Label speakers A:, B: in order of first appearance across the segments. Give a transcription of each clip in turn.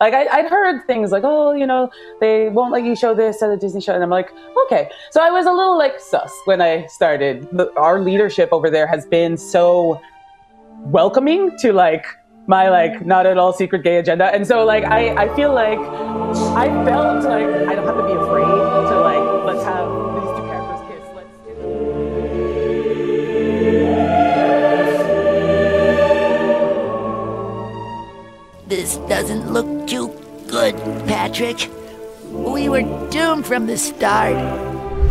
A: Like I, would heard things like, oh, you know, they won't let you show this at a Disney show, and I'm like, okay. So I was a little like sus when I started. Our leadership over there has been so welcoming to like my like not at all secret gay agenda, and so like I I feel like I felt like I don't have to be afraid
B: doesn't look too good, Patrick. We were doomed from the start.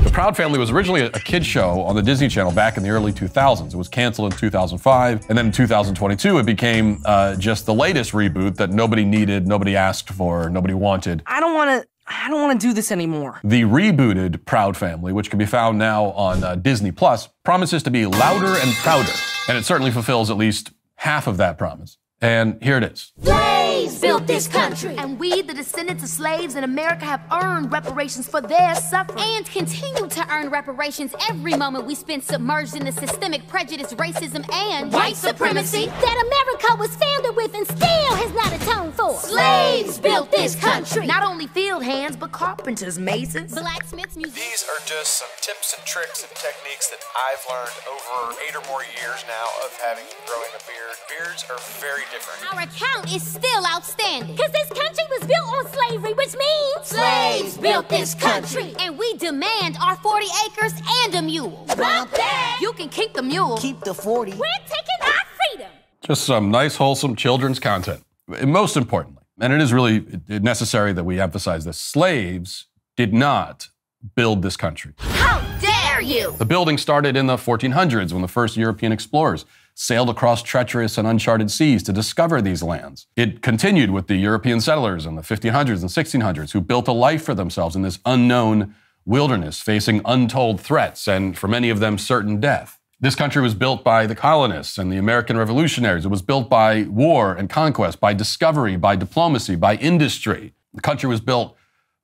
C: The Proud Family was originally a, a kid show on the Disney Channel back in the early 2000s. It was canceled in 2005, and then in 2022, it became uh, just the latest reboot that nobody needed, nobody asked for, nobody wanted.
D: I don't want to. I don't want to do this anymore.
C: The rebooted Proud Family, which can be found now on uh, Disney Plus, promises to be louder and prouder, and it certainly fulfills at least half of that promise. And here it is.
E: Slaves built this country. And we, the descendants of slaves in America, have earned reparations for their suffering.
F: And continue to earn reparations every moment we spend submerged in the systemic prejudice, racism, and
E: white supremacy
G: that America was founded with and still has not atoned for.
E: Slaves built this country.
D: Not only field hands, but carpenters, masons,
F: blacksmiths, musicians.
H: These are just some tips and tricks and techniques that I've learned over eight or more years now of having growing a beard. Beards are very different.
F: Our account is still outstanding.
G: Because this country was built on slavery, which means
E: slaves built this country.
F: And we demand our 40 acres and a mule.
E: Bump that!
F: You can keep the mule.
D: Keep the 40.
G: We're taking our freedom.
C: Just some nice, wholesome children's content. Most importantly, and it is really necessary that we emphasize this slaves did not build this country.
E: How dare you!
C: The building started in the 1400s when the first European explorers sailed across treacherous and uncharted seas to discover these lands. It continued with the European settlers in the 1500s and 1600s who built a life for themselves in this unknown wilderness, facing untold threats and, for many of them, certain death. This country was built by the colonists and the American revolutionaries. It was built by war and conquest, by discovery, by diplomacy, by industry. The country was built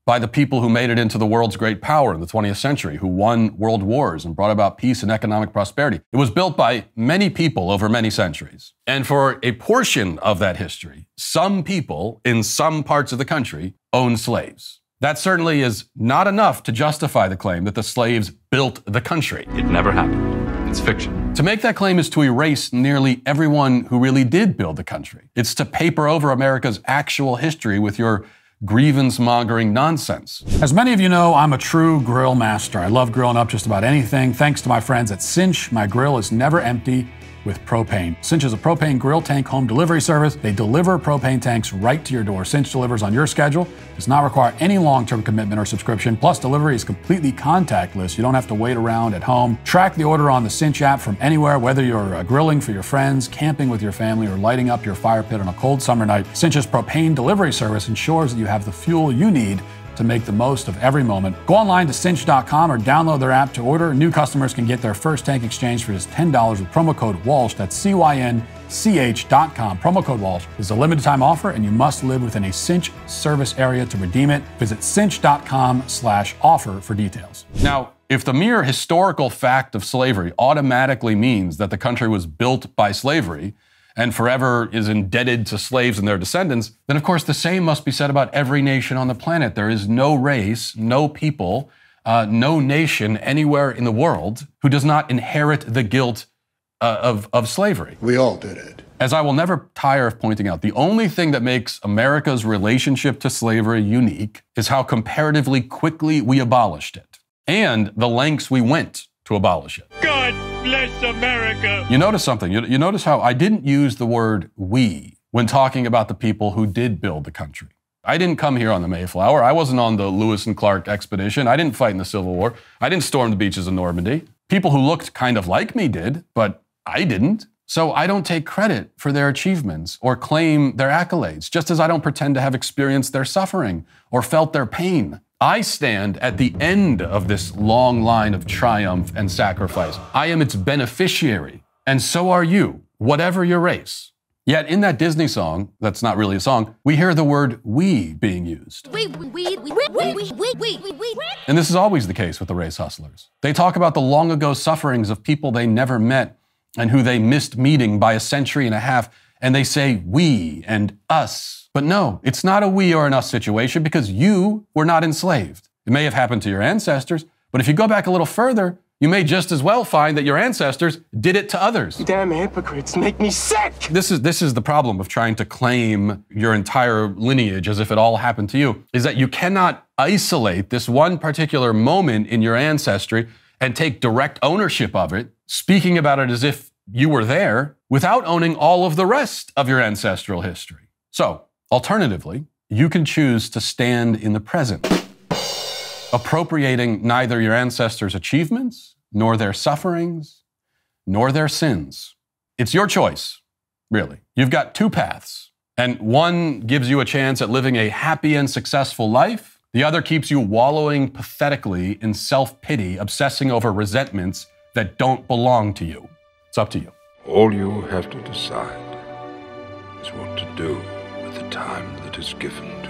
C: by the people who made it into the world's great power in the 20th century, who won world wars and brought about peace and economic prosperity. It was built by many people over many centuries. And for a portion of that history, some people in some parts of the country owned slaves. That certainly is not enough to justify the claim that the slaves built the country.
I: It never happened. It's fiction.
C: To make that claim is to erase nearly everyone who really did build the country. It's to paper over America's actual history with your grievance mongering nonsense.
J: As many of you know, I'm a true grill master. I love grilling up just about anything. Thanks to my friends at Cynch, my grill is never empty with propane. Cynch is a propane grill tank home delivery service. They deliver propane tanks right to your door. Cynch delivers on your schedule, does not require any long-term commitment or subscription. Plus, delivery is completely contactless. You don't have to wait around at home. Track the order on the Cynch app from anywhere, whether you're uh, grilling for your friends, camping with your family, or lighting up your fire pit on a cold summer night. Cynch's propane delivery service ensures that you have the fuel you need to make the most of every moment. Go online to cynch.com or download their app to order. New customers can get their first tank exchange for just $10 with promo code Walsh. That's C Y N C H.com. Promo code Walsh is a limited time offer and you must live within a Cynch service area to redeem it. Visit cynch.com slash offer for details.
C: Now, if the mere historical fact of slavery automatically means that the country was built by slavery, and forever is indebted to slaves and their descendants, then of course the same must be said about every nation on the planet. There is no race, no people, uh, no nation anywhere in the world who does not inherit the guilt uh, of, of slavery.
K: We all did it.
C: As I will never tire of pointing out, the only thing that makes America's relationship to slavery unique is how comparatively quickly we abolished it and the lengths we went to abolish it.
L: God bless America.
C: You notice something. You, you notice how I didn't use the word we when talking about the people who did build the country. I didn't come here on the Mayflower. I wasn't on the Lewis and Clark expedition. I didn't fight in the Civil War. I didn't storm the beaches of Normandy. People who looked kind of like me did, but I didn't. So I don't take credit for their achievements or claim their accolades, just as I don't pretend to have experienced their suffering or felt their pain. I stand at the end of this long line of triumph and sacrifice. I am its beneficiary, and so are you, whatever your race. Yet in that Disney song, that's not really a song, we hear the word we being used.
F: We, we, we,
C: and this is always the case with the race hustlers. They talk about the long ago sufferings of people they never met and who they missed meeting by a century and a half and they say we and us But no, it's not a we or an us situation because you were not enslaved. It may have happened to your ancestors, but if you go back a little further, you may just as well find that your ancestors did it to others.
K: Damn hypocrites make me sick!
C: This is this is the problem of trying to claim your entire lineage as if it all happened to you is that you cannot isolate this one particular moment in your ancestry and take direct ownership of it, speaking about it as if you were there without owning all of the rest of your ancestral history. So, alternatively, you can choose to stand in the present appropriating neither your ancestors' achievements, nor their sufferings, nor their sins. It's your choice, really. You've got two paths, and one gives you a chance at living a happy and successful life. The other keeps you wallowing pathetically in self pity, obsessing over resentments that don't belong to you. It's up to you.
M: All you have to decide is what to do with the time that is given